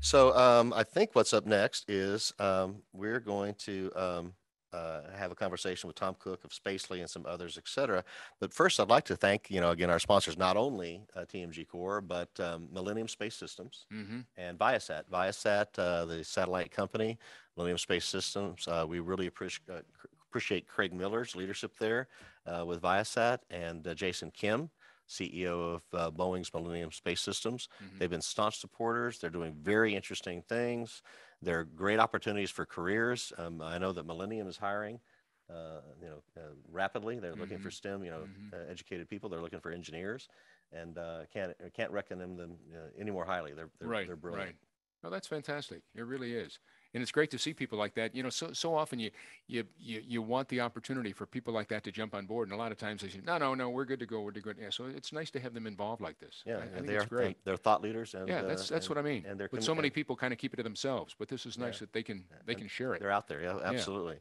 So um, I think what's up next is um, we're going to um, uh, have a conversation with Tom Cooke of Spacely and some others, et cetera. But first, I'd like to thank, you know, again, our sponsors, not only uh, TMG Core, but um, Millennium Space Systems Mm-hmm. and Viasat. Viasat, uh, the satellite company, Millennium Space Systems. Uh, we really appreciate, uh, appreciate Craig Miller's leadership there uh, with Viasat and uh, Jason Kim, CEO of uh, Boeing's Millennium Space Systems. Mhm. They've been staunch supporters. They're doing very interesting things. They're great opportunities for careers. Um, I know that Millennium is hiring, uh, you know, uh, rapidly. They're looking for STEM, you know, Mhm. uh, educated people. They're looking for engineers, and uh, can't can't recommend them uh, any more highly. They're they're, Right, they're brilliant. right. Oh, that's fantastic. It really is. And it's great to see people like that. You know, so so often you you you, you want the opportunity for people like that to jump on board. And a lot of times they say, no, no, no, we're good to go. We're good. Yeah. So it's nice to have them involved like this. Yeah, I, I think they it's are great. they're thought leaders, and yeah, that's uh, that's and, what I mean. And they're but so many people kind of keep it to themselves. But this is nice that they can they and can share it. They're out there. Yeah, absolutely.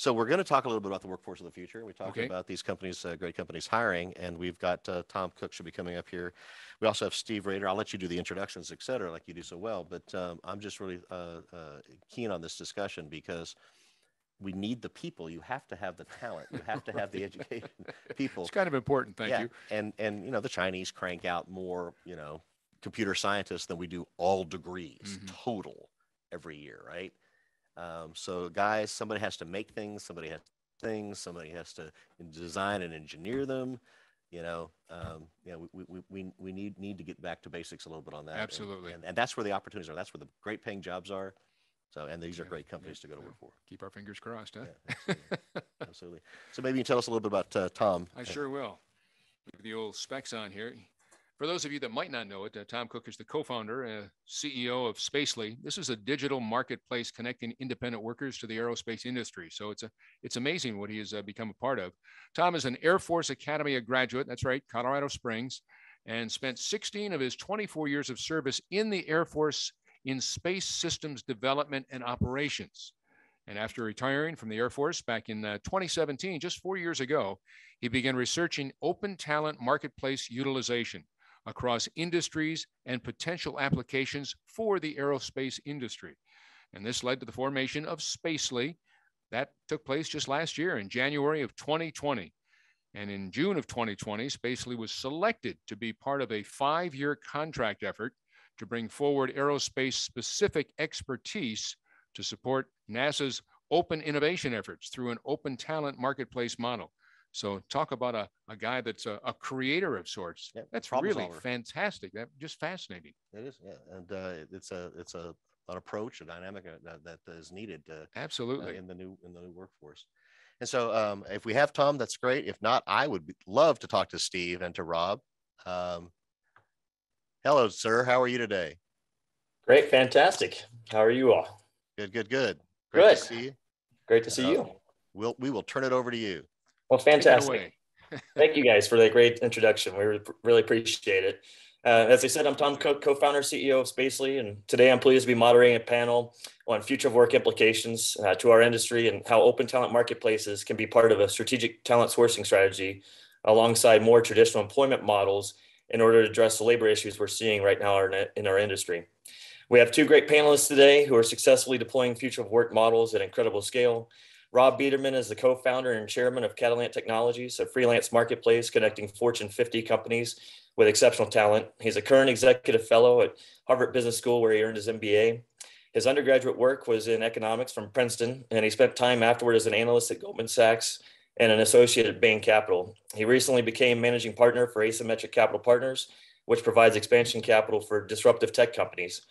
So we're going to talk a little bit about the workforce of the future. We talked Okay. about these companies, uh, great companies hiring, and we've got uh, Tom Cooke should be coming up here. We also have Steve Rader. I'll let you do the introductions, et cetera, like you do so well. But um, I'm just really uh, uh, keen on this discussion because we need the people. You have to have the talent. You have to have the education people. It's kind of important. Thank yeah. you. And and you know the Chinese crank out more you know computer scientists than we do all degrees Mhm. total every year, right? Um, so guys, somebody has to make things. Somebody has things. Somebody has to design and engineer them. You know, um, you know, we, we, we, we need need to get back to basics a little bit on that. Absolutely. And, and that's where the opportunities are. That's where the great paying jobs are. So, and these are Yeah, great yeah, companies to go to work for. Keep our fingers crossed, huh? Yeah, absolutely. absolutely. So maybe you can tell us a little bit about uh, Tom. I sure will. The old specs on here. For those of you that might not know it, uh, Tom Cooke is the co-founder and CEO of Spacely. This is a digital marketplace connecting independent workers to the aerospace industry. So it's a it's amazing what he has uh, become a part of. Tom is an Air Force Academy graduate. That's right, Colorado Springs, and spent 16 of his 24 years of service in the Air Force in space systems development and operations. And after retiring from the Air Force back in uh, 2017, just four years ago, he began researching open talent marketplace utilization across industries and potential applications for the aerospace industry. And this led to the formation of Spacely. That took place just last year in January of 2020. And in June of 2020, Spacely was selected to be part of a five year contract effort to bring forward aerospace specific expertise to support NASA's open innovation efforts through an open talent marketplace model. So talk about a, a guy that's a, a creator of sorts. Yeah, That's really solver. fantastic. That just fascinating. It is, yeah, and uh, it's a it's a an approach, a dynamic uh, that, that is needed uh, uh, Absolutely. in the new in the new workforce. And so, um, if we have Tom, that's great. If not, I would be- love to talk to Steve and to Rob. Um, hello, sir. How are you today? Great, fantastic. How are you all? Good, good, good. Great Good. to see you. Great to see Uh, you. We'll we will turn it over to you. Well, fantastic. Thank you guys for that great introduction. We really appreciate it. Uh, as I said, I'm Tom Cooke, co-founder, CEO of Spacely, and today I'm pleased to be moderating a panel on future of work implications uh, to our industry and how open talent marketplaces can be part of a strategic talent sourcing strategy alongside more traditional employment models in order to address the labor issues we're seeing right now in our industry. We have two great panelists today who are successfully deploying future of work models at incredible scale. Rob Biederman is the co-founder and chairman of Catalant Technologies, a freelance marketplace connecting Fortune 50 companies with exceptional talent. He's a current executive fellow at Harvard Business School, where he earned his MBA. His undergraduate work was in economics from Princeton, and he spent time afterward as an analyst at Goldman Sachs and an associate at Bain Capital. He recently became managing partner for Asymmetric Capital Partners, which provides expansion capital for disruptive tech companies.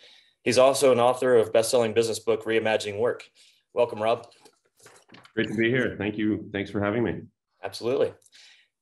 He's also an author of best-selling business book Reimagining Work. Welcome, Rob. Great to be here. Thank you. Thanks for having me. Absolutely.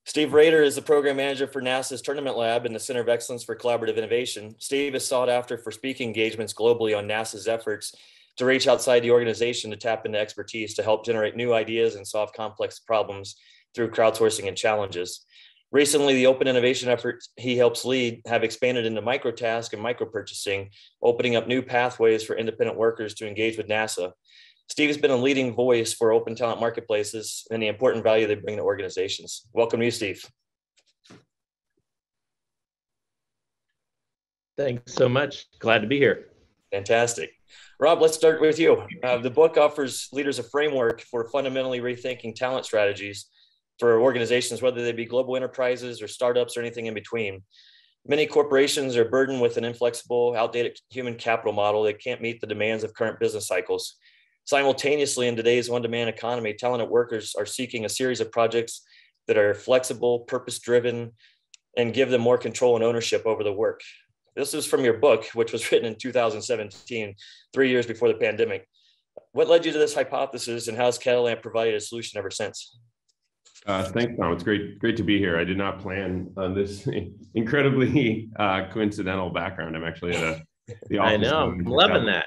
Steve Rader is the program manager for NASA's Tournament Lab and the Center of Excellence for Collaborative Innovation. Steve is sought after for speaking engagements globally on NASA's efforts to reach outside the organization to tap into expertise to help generate new ideas and solve complex problems through crowdsourcing and challenges. Recently, the open innovation efforts he helps lead have expanded into microtask and micropurchasing, opening up new pathways for independent workers to engage with NASA. Steve has been a leading voice for open talent marketplaces and the important value they bring to organizations. Welcome to you, Steve. Thanks so much. Glad to be here. Fantastic. Rob, let's start with you. Uh, the book offers leaders a framework for fundamentally rethinking talent strategies for organizations, whether they be global enterprises or startups or anything in between. Many corporations are burdened with an inflexible, outdated human capital model that can't meet the demands of current business cycles. Simultaneously, in today's one demand economy, talented workers are seeking a series of projects that are flexible, purpose driven, and give them more control and ownership over the work. This is from your book, which was written in 2017, three years before the pandemic. What led you to this hypothesis, and how has Catalant provided a solution ever since? Uh, thanks, Tom. It's great, great to be here. I did not plan on this incredibly uh, coincidental background. I'm actually at a the office. I know. I'm loving that.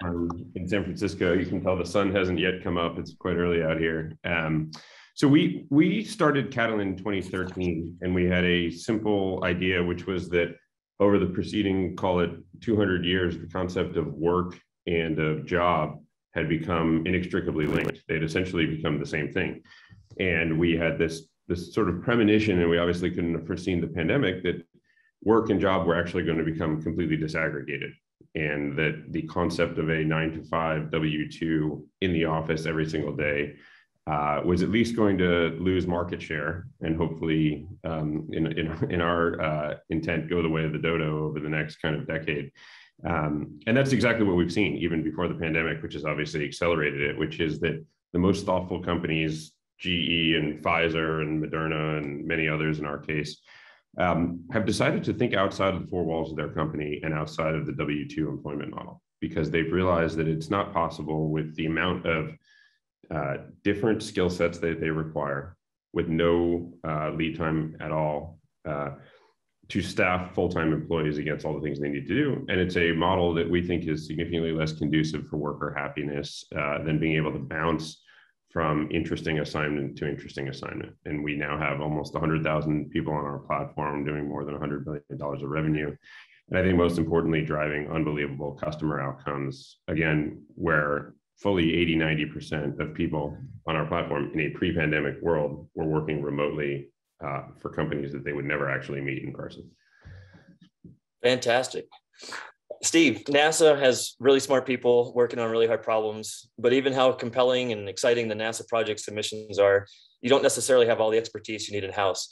In San Francisco, you can tell the sun hasn't yet come up. It's quite early out here. Um, so we we started Catalant in 2013, and we had a simple idea, which was that over the preceding, call it 200 years, the concept of work and of job had become inextricably linked. They'd essentially become the same thing, and we had this this sort of premonition, and we obviously couldn't have foreseen the pandemic that work and job were actually going to become completely disaggregated and that the concept of a nine to five W 2 in the office every single day uh, was at least going to lose market share and hopefully, um, in, in, in our uh, intent, go the way of the dodo over the next kind of decade. Um, and that's exactly what we've seen even before the pandemic, which has obviously accelerated it, which is that the most thoughtful companies, GE and Pfizer and Moderna and many others in our case, um, have decided to think outside of the four walls of their company and outside of the W 2 employment model because they've realized that it's not possible with the amount of uh, different skill sets that they require with no uh, lead time at all uh, to staff full-time employees against all the things they need to do. And it's a model that we think is significantly less conducive for worker happiness uh, than being able to bounce from interesting assignment to interesting assignment. And we now have almost 100,000 people on our platform doing more than $100 billion of revenue. And I think most importantly, driving unbelievable customer outcomes, again, where fully 80, 90% of people on our platform in a pre pandemic world were working remotely uh, for companies that they would never actually meet in person. Fantastic. Steve, NASA has really smart people working on really hard problems, but even how compelling and exciting the NASA projects and missions are, you don't necessarily have all the expertise you need in house.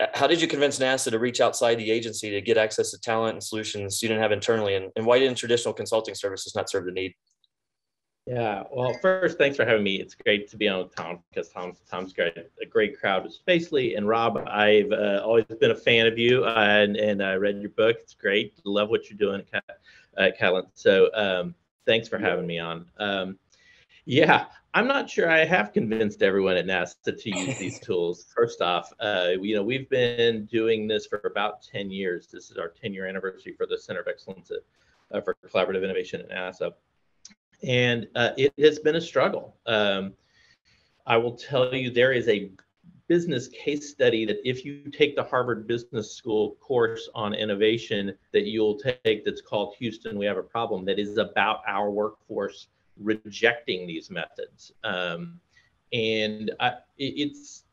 Uh, how did you convince NASA to reach outside the agency to get access to talent and solutions you didn't have internally? And, and why didn't traditional consulting services not serve the need? Yeah, well, first, thanks for having me. It's great to be on with Tom because Tom, Tom's got a great crowd with Spacely. And Rob, I've uh, always been a fan of you uh, and, and I read your book. It's great. Love what you're doing at. So um, thanks for having me on. Um, yeah, I'm not sure I have convinced everyone at NASA to use these tools. First off, uh, you know, we've been doing this for about 10 years. This is our 10 year anniversary for the Center of Excellence at, uh, for Collaborative Innovation at NASA and uh, it has been a struggle. Um, I will tell you, there is a business case study that if you take the Harvard Business School course on innovation that you'll take that's called Houston, We Have a Problem, that is about our workforce rejecting these methods. Um, and I, it's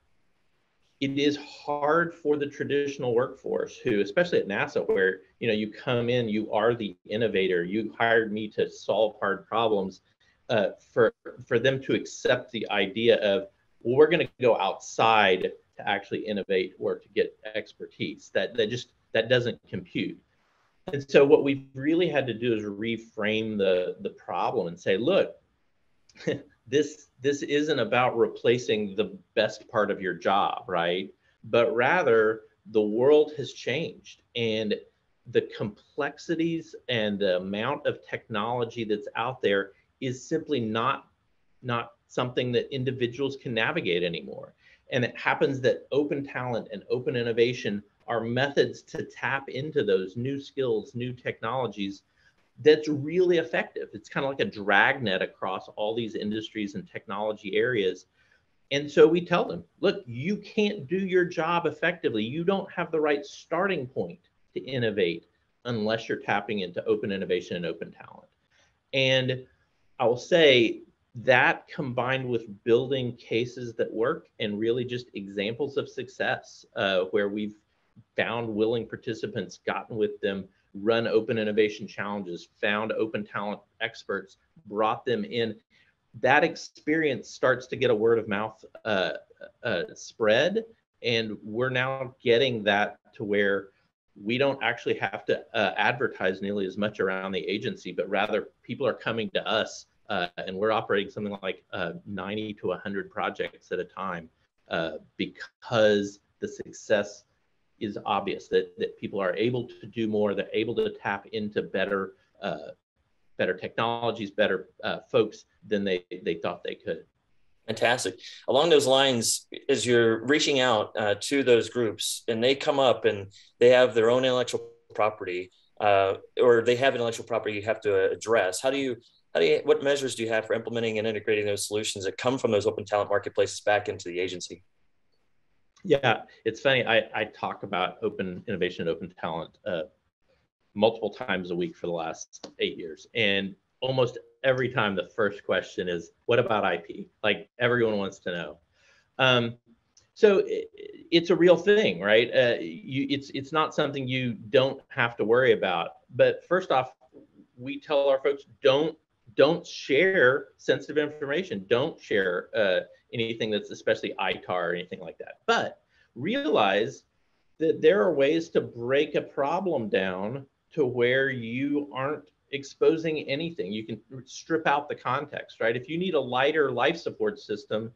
it is hard for the traditional workforce who especially at nasa where you know you come in you are the innovator. You hired me to solve hard problems uh, for for them to accept the idea of well we're going to go outside to actually innovate or to get expertise. That that just that doesn't compute. And so what we've really had to do is reframe the the problem and say look this this isn't about replacing the best part of your job, right? But rather the world has changed and the complexities and the amount of technology that's out there is simply not not something that individuals can navigate anymore. And it happens that open talent and open innovation are methods to tap into those new skills, new technologies that's really effective. It's kind of like a dragnet across all these industries and technology areas. And so we tell them, look, you can't do your job effectively. You don't have the right starting point to innovate unless you're tapping into open innovation and open talent. And I will say that combined with building cases that work and really just examples of success uh, where we've found willing participants, gotten with them, run open innovation challenges, found open talent experts, brought them in. That experience starts to get a word of mouth uh, uh, spread, and we're now getting that to where we don't actually have to uh, advertise nearly as much around the agency, but rather people are coming to us uh, and we're operating something like uh, 90 to 100 projects at a time uh, because the success is obvious that, that people are able to do more, they're able to tap into better uh, better technologies, better uh, folks than they, they thought they could. Fantastic. Along those lines, as you're reaching out uh, to those groups and they come up and they have their own intellectual property, uh, or they have intellectual property you have to address, how do you, how do you, what measures do you have for implementing and integrating those solutions that come from those open talent marketplaces back into the agency? Yeah, it's funny. I, I talk about open innovation and open talent uh, multiple times a week for the last eight years. And almost every time the first question is, what about IP? Like everyone wants to know. Um, so it, it's a real thing, right? Uh, you, it's it's not something you don't have to worry about. But first off, we tell our folks don't don't share sensitive information. Don't share uh, anything that's especially ITAR or anything like that. But realize that there are ways to break a problem down to where you aren't exposing anything. You can strip out the context, right? If you need a lighter life support system,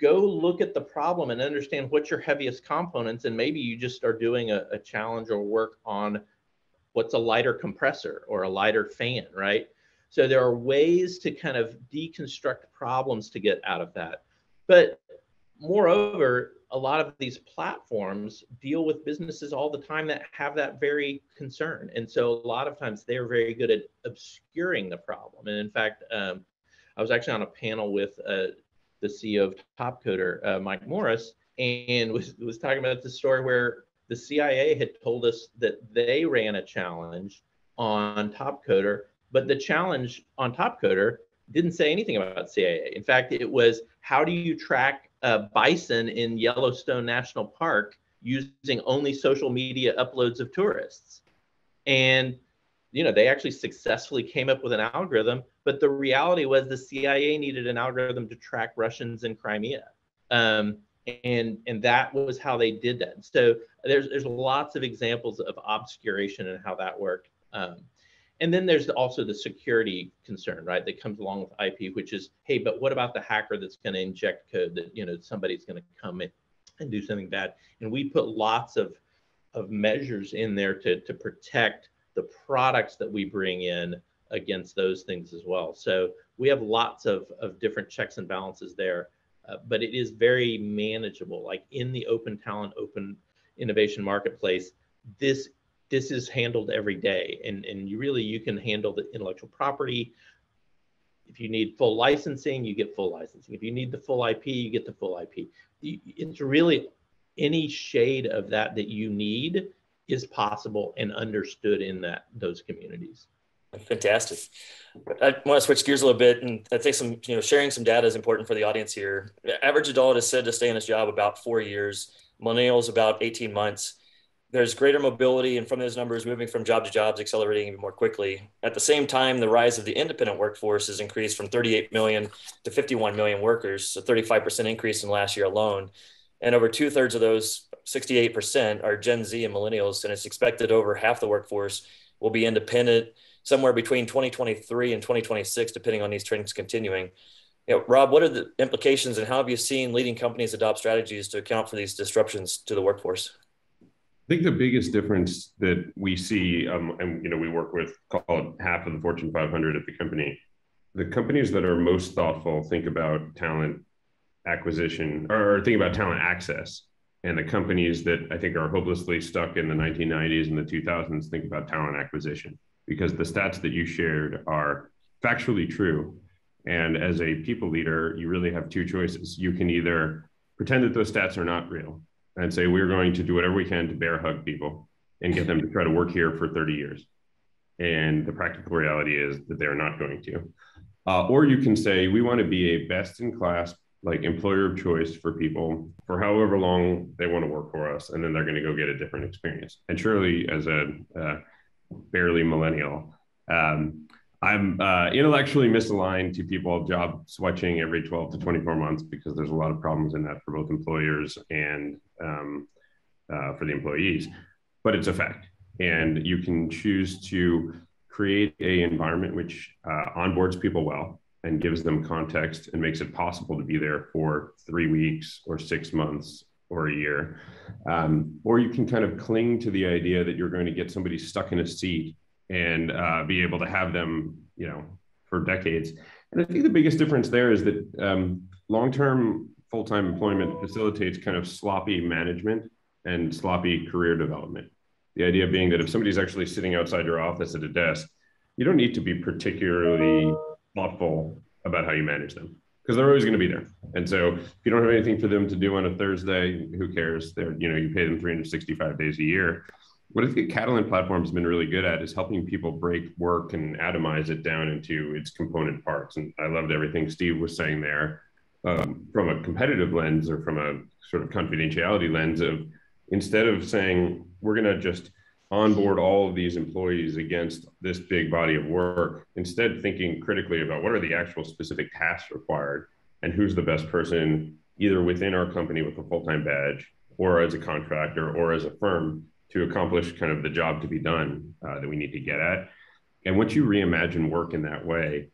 go look at the problem and understand what's your heaviest components. And maybe you just are doing a, a challenge or work on what's a lighter compressor or a lighter fan, right? So there are ways to kind of deconstruct problems to get out of that. But moreover, a lot of these platforms deal with businesses all the time that have that very concern. And so a lot of times they're very good at obscuring the problem. And in fact, um, I was actually on a panel with uh, the CEO of Topcoder, uh, Mike Morris, and was, was talking about the story where the CIA had told us that they ran a challenge on Topcoder, but the challenge on Topcoder didn't say anything about CIA. In fact, it was how do you track uh, bison in Yellowstone National Park using only social media uploads of tourists. And, you know, they actually successfully came up with an algorithm, but the reality was the CIA needed an algorithm to track Russians in Crimea. Um, and, and that was how they did that. So there's, there's lots of examples of obscuration and how that worked. Um, and then there's also the security concern, right, that comes along with IP, which is, hey, but what about the hacker that's going to inject code that you know somebody's going to come in and do something bad? And we put lots of of measures in there to to protect the products that we bring in against those things as well. So we have lots of of different checks and balances there, uh, but it is very manageable. Like in the open talent, open innovation marketplace, this this is handled every day and, and you really you can handle the intellectual property. If you need full licensing you get full licensing. If you need the full ip you get the full ip it's really any shade of that that you need is possible and understood in that those communities. Fantastic. I want to switch gears a little bit and i think some you know sharing some data is important for the audience here. Average adult is said to stay in his job about four years. Millennials about 18 months there's greater mobility and from those numbers moving from job to jobs accelerating even more quickly. At the same time the rise of the independent workforce has increased from 38 million to 51 million workers so 35% increase in last year alone. And over two-thirds of those 68% are gen z and millennials and it's expected over half the workforce will be independent somewhere between 2023 and 2026 depending on these trends continuing. You know, rob what are the implications and how have you seen leading companies adopt strategies to account for these disruptions to the workforce I think the biggest difference that we see, um, and you know, we work with called half of the Fortune 500 at the company. The companies that are most thoughtful think about talent acquisition or think about talent access, and the companies that I think are hopelessly stuck in the 1990s and the 2000s think about talent acquisition because the stats that you shared are factually true. And as a people leader, you really have two choices. You can either pretend that those stats are not real and say we're going to do whatever we can to bear hug people and get them to try to work here for 30 years. And the practical reality is that they're not going to. Uh, or you can say we want to be a best in class like employer of choice for people for however long they want to work for us and then they're going to go get a different experience and surely as a uh, barely millennial. Um, I'm uh, intellectually misaligned to people job switching every 12 to 24 months because there's a lot of problems in that for both employers and um, uh, for the employees. But it's a fact, and you can choose to create a environment which uh, onboards people well and gives them context and makes it possible to be there for three weeks or six months or a year. Um, or you can kind of cling to the idea that you're going to get somebody stuck in a seat and uh, be able to have them, you know, for decades. And I think the biggest difference there is that um, long-term full-time employment facilitates kind of sloppy management and sloppy career development. The idea being that if somebody's actually sitting outside your office at a desk, you don't need to be particularly thoughtful about how you manage them because they're always going to be there. And so if you don't have anything for them to do on a Thursday, who cares? They're, you know, you pay them 365 days a year. What I think Catalant platform has been really good at is helping people break work and atomize it down into its component parts. And I loved everything Steve was saying there um, from a competitive lens or from a sort of confidentiality lens of instead of saying we're going to just onboard all of these employees against this big body of work, instead thinking critically about what are the actual specific tasks required and who's the best person either within our company with a full-time badge or as a contractor or as a firm to accomplish kind of the job to be done uh, that we need to get at. And once you reimagine work in that way,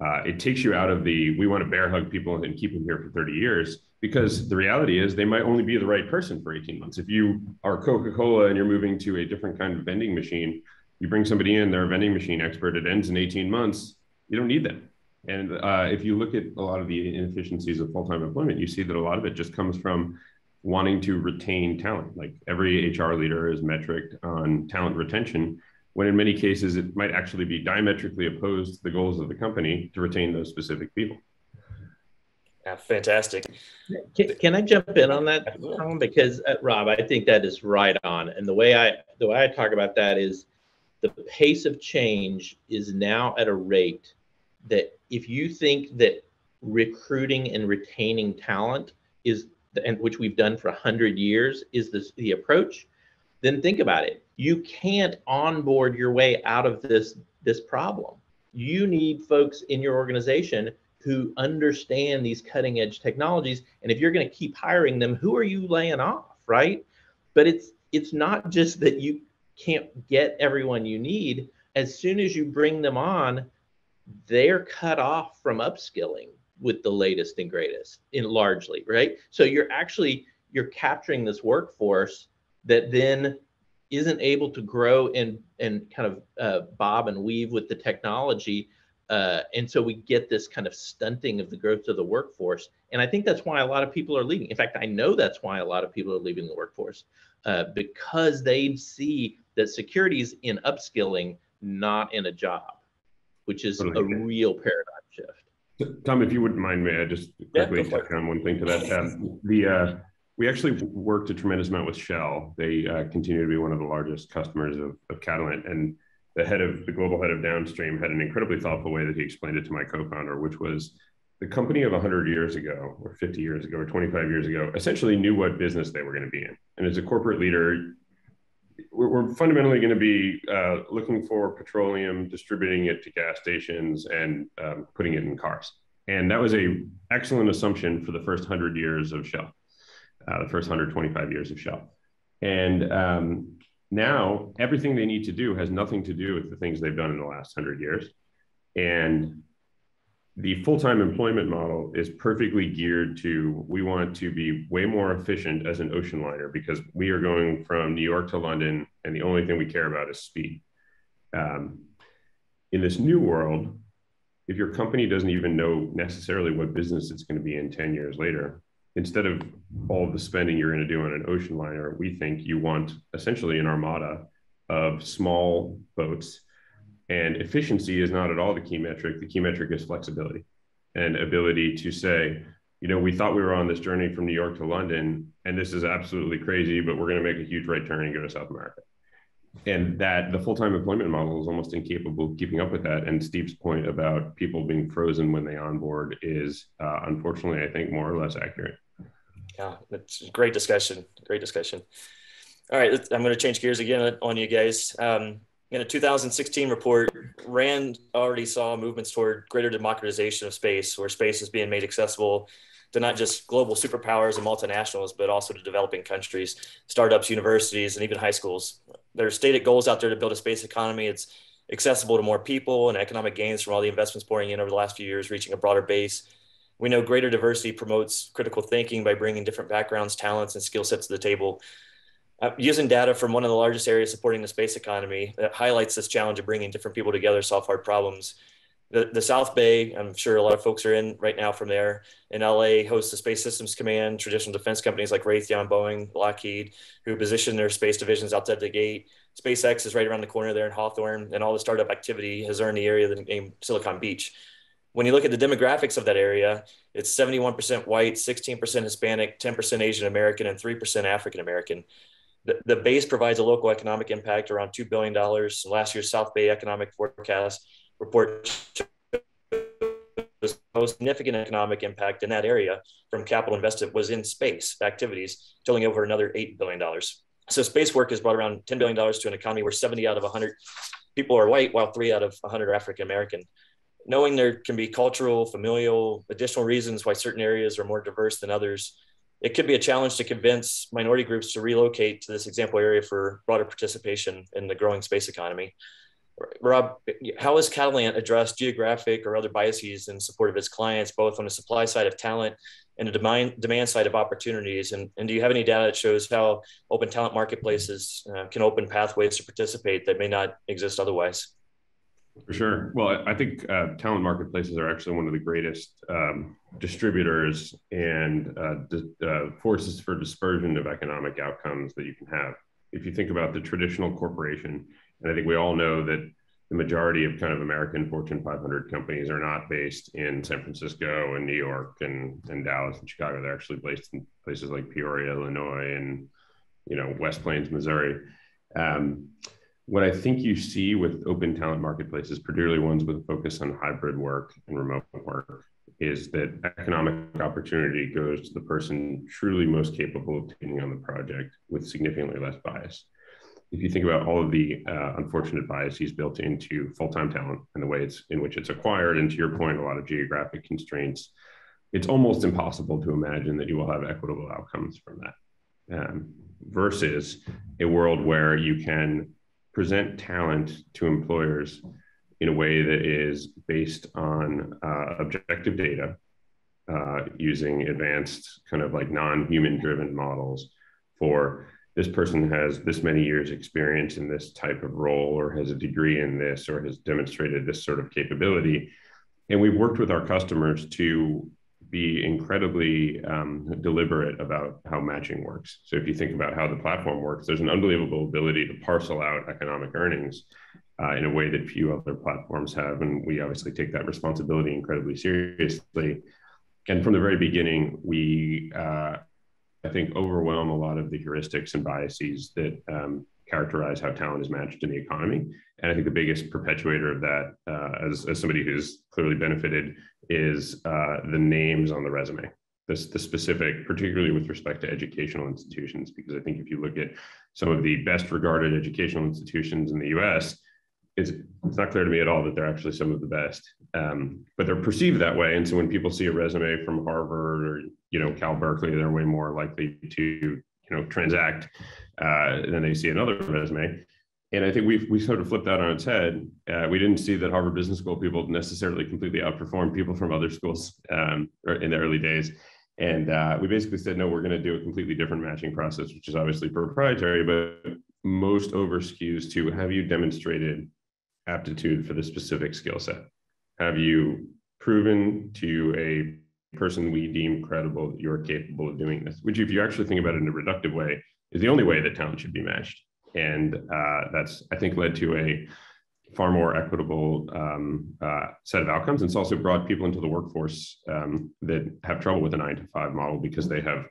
uh, it takes you out of the we want to bear hug people and keep them here for 30 years because the reality is they might only be the right person for 18 months. If you are Coca Cola and you're moving to a different kind of vending machine, you bring somebody in, they're a vending machine expert, it ends in 18 months, you don't need them. And uh, if you look at a lot of the inefficiencies of full time employment, you see that a lot of it just comes from wanting to retain talent. Like every HR leader is metric on talent retention, when in many cases it might actually be diametrically opposed to the goals of the company to retain those specific people. Yeah, fantastic. Can, can I jump in on that, Tom? Because uh, Rob, I think that is right on. And the way I the way I talk about that is the pace of change is now at a rate that if you think that recruiting and retaining talent is and which we've done for 100 years is this the approach then think about it you can't onboard your way out of this this problem you need folks in your organization who understand these cutting edge technologies. And if you're going to keep hiring them, who are you laying off, right? But it's it's not just that you can't get everyone you need. As soon as you bring them on, they're cut off from upskilling with the latest and greatest in largely, right? So you're actually you're capturing this workforce that then isn't able to grow and and kind of uh, bob and weave with the technology uh, and so we get this kind of stunting of the growth of the workforce. And I think that's why a lot of people are leaving. In fact, I know that's why a lot of people are leaving the workforce uh, because they see that security is in upskilling, not in a job, which is a real paradigm shift. Tom, if you wouldn't mind, may I just quickly yeah, touch on one thing to that? Um, the uh, we actually worked a tremendous amount with Shell. They uh, continue to be one of the largest customers of, of Catalant, and the head of the global head of downstream had an incredibly thoughtful way that he explained it to my co-founder, which was the company of 100 years ago or 50 years ago or 25 years ago essentially knew what business they were going to be in. And as a corporate leader, we're, fundamentally going to be uh, looking for petroleum, distributing it to gas stations, and um, putting it in cars. And that was a excellent assumption for the first 100 years of Shell, uh, the first 125 years of Shell. And um, now everything they need to do has nothing to do with the things they've done in the last 100 years and the full-time employment model is perfectly geared to we want to be way more efficient as an ocean liner because we are going from new york to london and the only thing we care about is speed um, in this new world if your company doesn't even know necessarily what business it's going to be in 10 years later instead of all of the spending you're going to do on an ocean liner, we think you want essentially an armada of small boats. And efficiency is not at all the key metric. The key metric is flexibility and ability to say, you know, we thought we were on this journey from New York to London, and this is absolutely crazy, but we're going to make a huge right turn and go to South America. And that the full time employment model is almost incapable of keeping up with that. And Steve's point about people being frozen when they onboard is, uh, unfortunately, I think, more or less accurate. Yeah, it's a great discussion. Great discussion. All right, I'm going to change gears again on you guys. Um, In a 2016 report, RAND already saw movements toward greater democratization of space, where space is being made accessible to not just global superpowers and multinationals, but also to developing countries, startups, universities, and even high schools. There are stated goals out there to build a space economy. It's accessible to more people and economic gains from all the investments pouring in over the last few years, reaching a broader base. We know greater diversity promotes critical thinking by bringing different backgrounds, talents, and skill sets to the table. Uh, using data from one of the largest areas supporting the space economy that highlights this challenge of bringing different people together to solve hard problems. The, the South Bay, I'm sure a lot of folks are in right now from there. In LA, hosts the Space Systems Command, traditional defense companies like Raytheon, Boeing, Lockheed, who position their space divisions outside the gate. SpaceX is right around the corner there in Hawthorne, and all the startup activity has earned the area the name Silicon Beach. When you look at the demographics of that area, it's 71% white, 16% Hispanic, 10% Asian American, and 3% African American the, the base provides a local economic impact around $2 billion. Last year's South Bay Economic Forecast report the most significant economic impact in that area from capital invested was in space activities, totaling over another $8 billion. So space work has brought around $10 billion to an economy where 70 out of 100 people are white, while three out of 100 are African American. Knowing there can be cultural, familial, additional reasons why certain areas are more diverse than others, it could be a challenge to convince minority groups to relocate to this example area for broader participation in the growing space economy. Rob, how has Catalant addressed geographic or other biases in support of its clients, both on the supply side of talent and the demand, demand side of opportunities? And, and do you have any data that shows how open talent marketplaces uh, can open pathways to participate that may not exist otherwise? For sure. Well, I think uh, talent marketplaces are actually one of the greatest um, distributors and uh, di- uh, forces for dispersion of economic outcomes that you can have. If you think about the traditional corporation, and I think we all know that the majority of kind of American Fortune 500 companies are not based in San Francisco and New York and, and Dallas and Chicago. They're actually based in places like Peoria, Illinois, and you know West Plains, Missouri. Um, what I think you see with open talent marketplaces, particularly ones with a focus on hybrid work and remote work, is that economic opportunity goes to the person truly most capable of taking on the project with significantly less bias. If you think about all of the uh, unfortunate biases built into full-time talent and the way it's in which it's acquired, and to your point, a lot of geographic constraints, it's almost impossible to imagine that you will have equitable outcomes from that. Um, versus a world where you can present talent to employers in a way that is based on uh, objective data uh, using advanced kind of like non-human driven models for this person has this many years experience in this type of role or has a degree in this or has demonstrated this sort of capability. And we've worked with our customers to be incredibly um, deliberate about how matching works. So if you think about how the platform works, there's an unbelievable ability to parcel out economic earnings uh, in a way that few other platforms have, and we obviously take that responsibility incredibly seriously. And from the very beginning, we uh, I think overwhelm a lot of the heuristics and biases that um, characterize how talent is matched in the economy. And I think the biggest perpetuator of that, uh, as, as somebody who's clearly benefited, is uh, the names on the resume. This, the specific, particularly with respect to educational institutions, because I think if you look at some of the best regarded educational institutions in the US, it's, it's not clear to me at all that they're actually some of the best, um, but they're perceived that way. And so when people see a resume from Harvard or you know Cal Berkeley, they're way more likely to you know transact uh, than they see another resume. And I think we we sort of flipped that on its head. Uh, we didn't see that Harvard Business School people necessarily completely outperformed people from other schools um, in the early days. And uh, we basically said, no, we're going to do a completely different matching process, which is obviously proprietary, but most over skews to have you demonstrated aptitude for the specific skill set? Have you proven to a person we deem credible that you're capable of doing this? Which, if you actually think about it in a reductive way, is the only way that talent should be matched. And uh, that's, I think, led to a far more equitable um, uh, set of outcomes. And it's also brought people into the workforce um, that have trouble with a nine to five model because they have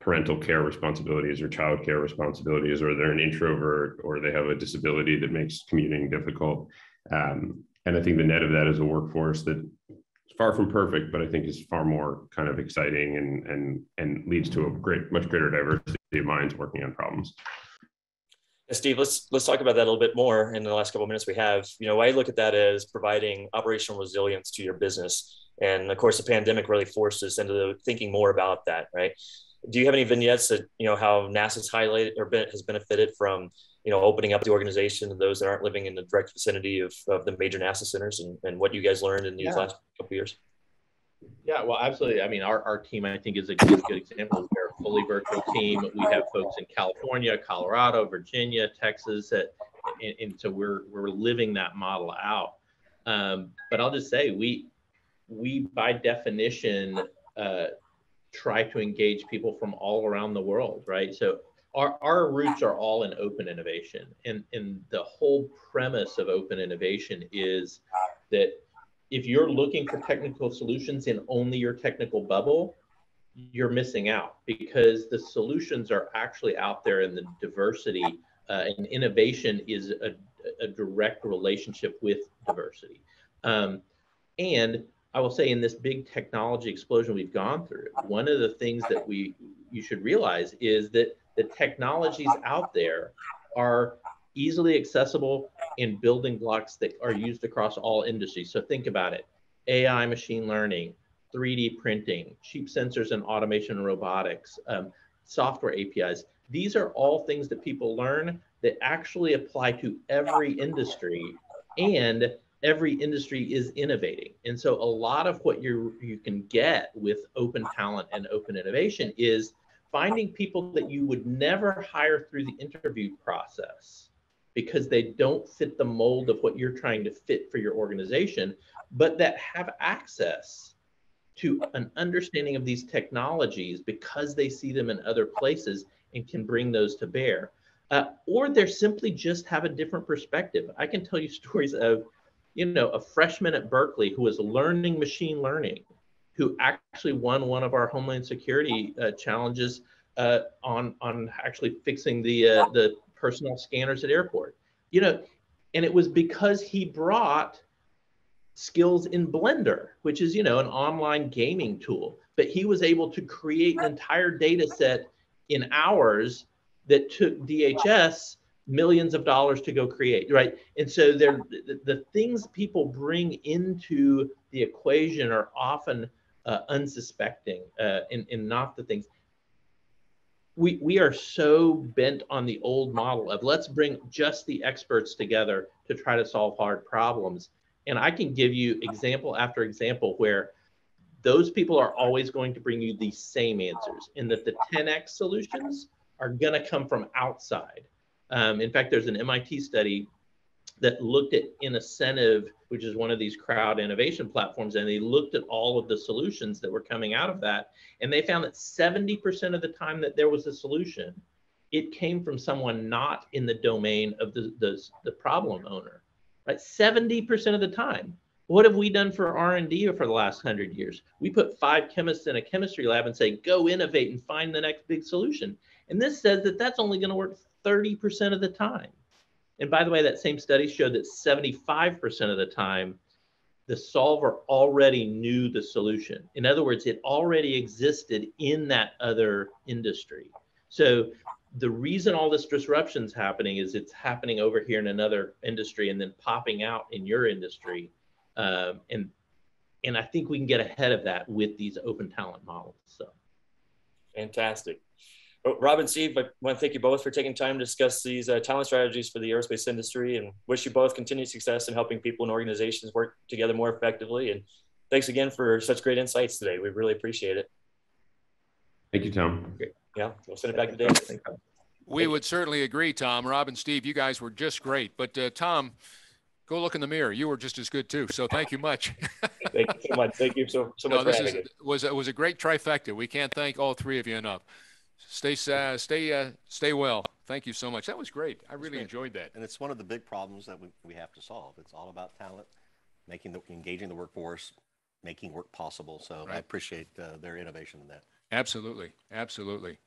parental care responsibilities or child care responsibilities, or they're an introvert, or they have a disability that makes commuting difficult. Um, and I think the net of that is a workforce that is far from perfect, but I think is far more kind of exciting and and and leads to a great, much greater diversity of minds working on problems. Steve, let's let's talk about that a little bit more in the last couple of minutes we have. You know, I look at that as providing operational resilience to your business, and of course, the pandemic really forced us into thinking more about that, right? Do you have any vignettes that you know how NASA's highlighted or been, has benefited from you know opening up the organization to those that aren't living in the direct vicinity of, of the major NASA centers, and, and what you guys learned in these Yeah. last couple of years? Yeah, well, absolutely. I mean, our, our team, I think, is a good, good example. We're a fully virtual team. We have folks in California, Colorado, Virginia, Texas, and, and so we're we're living that model out. Um, but I'll just say, we we by definition uh, try to engage people from all around the world, right? So our, our roots are all in open innovation, and and the whole premise of open innovation is that if you're looking for technical solutions in only your technical bubble, you're missing out because the solutions are actually out there in the diversity uh, and innovation is a, a direct relationship with diversity. Um, and I will say in this big technology explosion we've gone through, one of the things that we you should realize is that the technologies out there are easily accessible and building blocks that are used across all industries. So think about it AI, machine learning, 3D printing, cheap sensors and automation and robotics, um, software APIs. These are all things that people learn that actually apply to every industry and every industry is innovating. And so a lot of what you you can get with open talent and open innovation is finding people that you would never hire through the interview process because they don't fit the mold of what you're trying to fit for your organization, but that have access to an understanding of these technologies because they see them in other places and can bring those to bear. Uh, or they're simply just have a different perspective. I can tell you stories of, you know, a freshman at Berkeley who was learning machine learning, who actually won one of our Homeland Security uh, challenges uh, on on actually fixing the uh, the personnel scanners at airport. You know, and it was because he brought skills in Blender, which is, you know, an online gaming tool. But he was able to create an entire data set in hours that took DHS millions of dollars to go create, right? And so the, the things people bring into the equation are often uh, unsuspecting uh, and, and not the things we we are so bent on the old model of let's bring just the experts together to try to solve hard problems and i can give you example after example where those people are always going to bring you the same answers and that the 10x solutions are going to come from outside. Um, in fact there's an mit study that looked at InnoCentive which is one of these crowd innovation platforms and they looked at all of the solutions that were coming out of that and they found that 70% of the time that there was a solution it came from someone not in the domain of the, the, the problem owner right 70% of the time what have we done for r&d for the last 100 years we put five chemists in a chemistry lab and say go innovate and find the next big solution and this says that that's only going to work 30% of the time and by the way, that same study showed that 75% of the time, the solver already knew the solution. In other words, it already existed in that other industry. So the reason all this disruption is happening is it's happening over here in another industry and then popping out in your industry. Um, and and I think we can get ahead of that with these open talent models. So Fantastic. Well, Rob and Steve, I want to thank you both for taking time to discuss these uh, talent strategies for the aerospace industry and wish you both continued success in helping people and organizations work together more effectively. And thanks again for such great insights today. We really appreciate it. Thank you, Tom. Yeah, we'll send it back to Dave. We would certainly agree, Tom. Rob and Steve, you guys were just great. But uh, Tom, go look in the mirror. You were just as good too. So thank you much. Thank you so much. Thank you so, so much no, for this having is, was it was a great trifecta. We can't thank all three of you enough. Stay uh, stay uh, stay well. Thank you so much. That was great. I really great. enjoyed that. And it's one of the big problems that we, we have to solve. It's all about talent, making the, engaging the workforce, making work possible. So I appreciate uh, their innovation in that. Absolutely, absolutely.